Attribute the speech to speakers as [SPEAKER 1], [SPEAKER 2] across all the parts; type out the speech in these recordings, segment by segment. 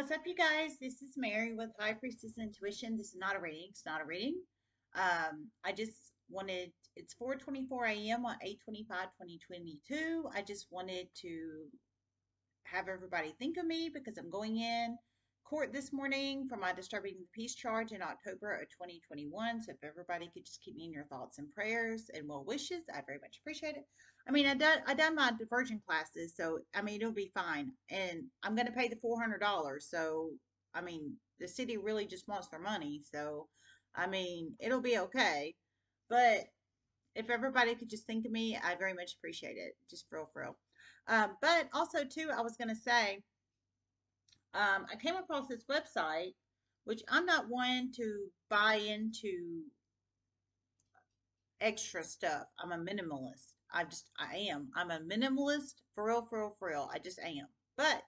[SPEAKER 1] What's up, you guys? This is Mary with High Priestess Intuition. This is not a reading. It's not a reading. Um, I just wanted, it's 4.24 a.m. on 8.25.2022. I just wanted to have everybody think of me because I'm going in court this morning for my disturbing the peace charge in October of 2021. So if everybody could just keep me in your thoughts and prayers and well wishes, I very much appreciate it. I mean, I done I done my diversion classes, so I mean it'll be fine. And I'm gonna pay the four hundred dollars. So I mean, the city really just wants their money. So I mean, it'll be okay. But if everybody could just think of me, I very much appreciate it. Just for real, for real. Um, but also too, I was gonna say um, I came across this website, which I'm not one to buy into extra stuff. I'm a minimalist. I just, I am. I'm a minimalist for real, for real, for real. I just am. But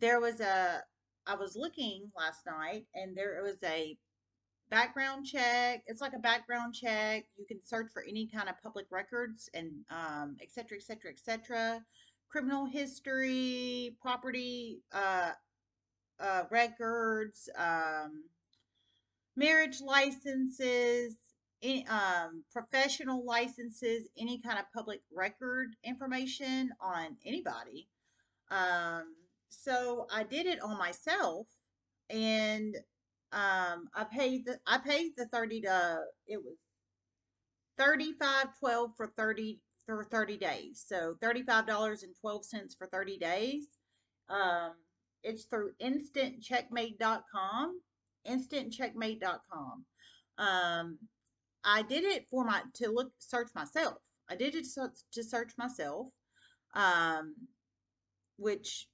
[SPEAKER 1] there was a, I was looking last night and there was a background check. It's like a background check. You can search for any kind of public records and um, et cetera, et cetera, et cetera criminal history, property uh, uh, records, um, marriage licenses, any, um, professional licenses, any kind of public record information on anybody. Um, so I did it on myself, and um, I paid the I paid the thirty to it was thirty five twelve for thirty for 30 days. So $35.12 for 30 days. Um, it's through instantcheckmate.com. Instantcheckmate.com. Um, I did it for my to look search myself. I did it to search myself, um, which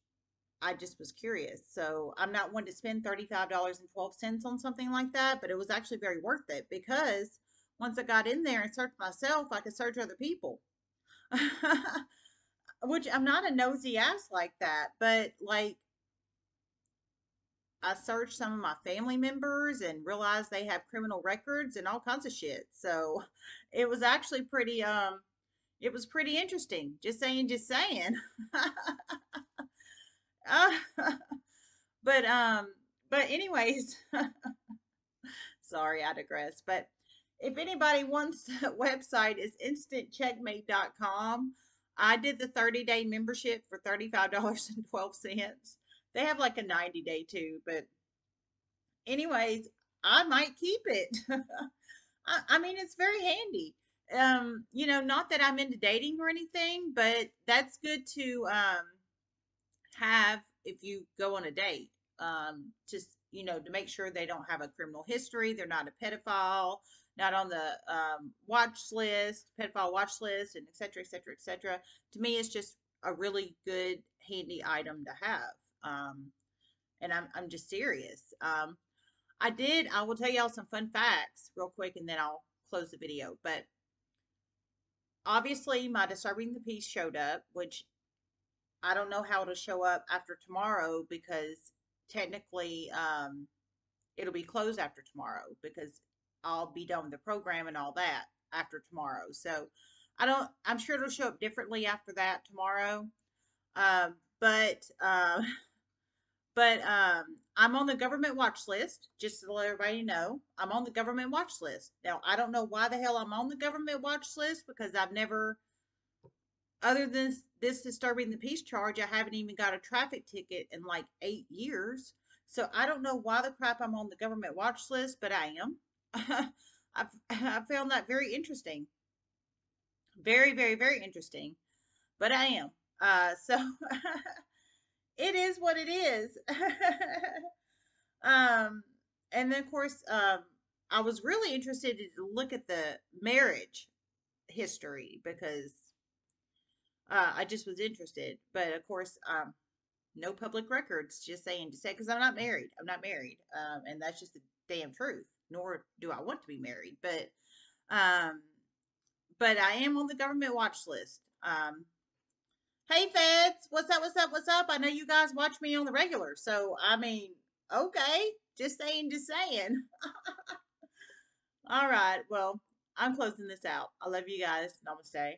[SPEAKER 1] I just was curious. So I'm not one to spend $35.12 on something like that, but it was actually very worth it because once I got in there and searched myself, I could search other people. Which I'm not a nosy ass like that, but like I searched some of my family members and realized they have criminal records and all kinds of shit. So it was actually pretty um it was pretty interesting. Just saying, just saying. but um but anyways, sorry, I digress. But if anybody wants the website is instantcheckmate.com. I did the 30 day membership for $35.12. They have like a 90 day too, but anyways, I might keep it. I, I, mean, it's very handy. Um, you know, not that I'm into dating or anything, but that's good to um, have if you go on a date. Um, just, you know, to make sure they don't have a criminal history, they're not a pedophile, not on the um, watch list, pedophile watch list, and et cetera, et cetera, et cetera. To me, it's just a really good, handy item to have. Um, and I'm, I'm just serious. Um, I did, I will tell y'all some fun facts real quick and then I'll close the video. But obviously, my Disturbing the Peace showed up, which I don't know how it'll show up after tomorrow because technically um, it'll be closed after tomorrow because I'll be done with the program and all that after tomorrow. So I don't, I'm sure it'll show up differently after that tomorrow. Um, but, uh, but um, I'm on the government watch list, just to let everybody know. I'm on the government watch list. Now, I don't know why the hell I'm on the government watch list because I've never, other than this disturbing the peace charge, I haven't even got a traffic ticket in like eight years. So I don't know why the crap I'm on the government watch list, but I am. I've, I found that very interesting. Very, very, very interesting. But I am. Uh, so it is what it is. um, and then, of course, um, I was really interested to look at the marriage history because uh, I just was interested. But of course, um, no public records. Just saying to say because I'm not married. I'm not married, um, and that's just the damn truth nor do I want to be married, but um, but I am on the government watch list. Um, hey feds, what's up? What's up? What's up? I know you guys watch me on the regular, so I mean, okay, just saying, just saying. All right, well, I'm closing this out. I love you guys. Namaste.